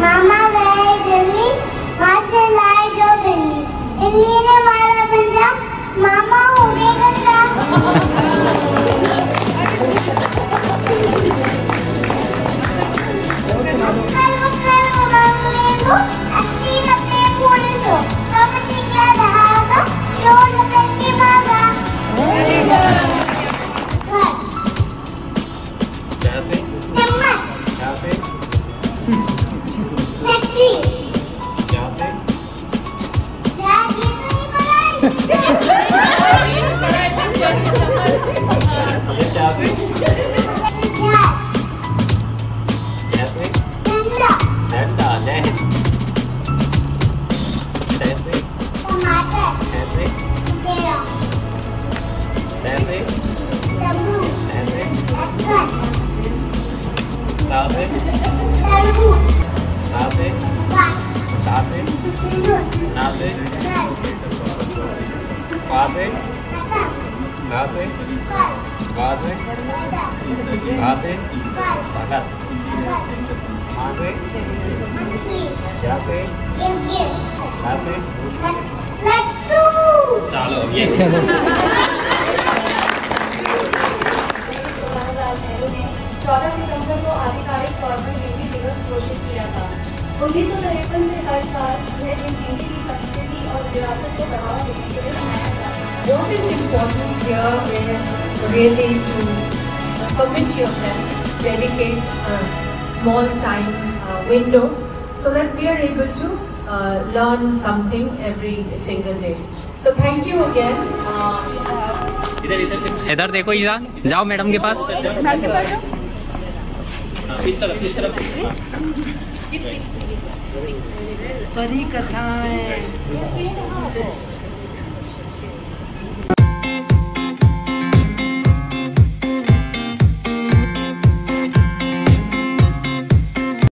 मामा गए दिल्ली से लाए जो बिल्ली बिल्ली कैसे फल कैसे मैदा कैसे फल भगत फल कैसे मछली कैसे गिर कैसे लड्डू चलो। ये उन्नीस सौ तिरपन से हर साल यह दिन हिंदी की संस्कृति और विरासत को बढ़ावा देने के लिए मनाया जाता है What is important here is really to commit yourself, dedicate a small time uh, window so that we are able to uh, learn something every single day. So thank you again. Uh, इधर इधर इधर देखो ईजा जाओ madam के पास परी कथाएँ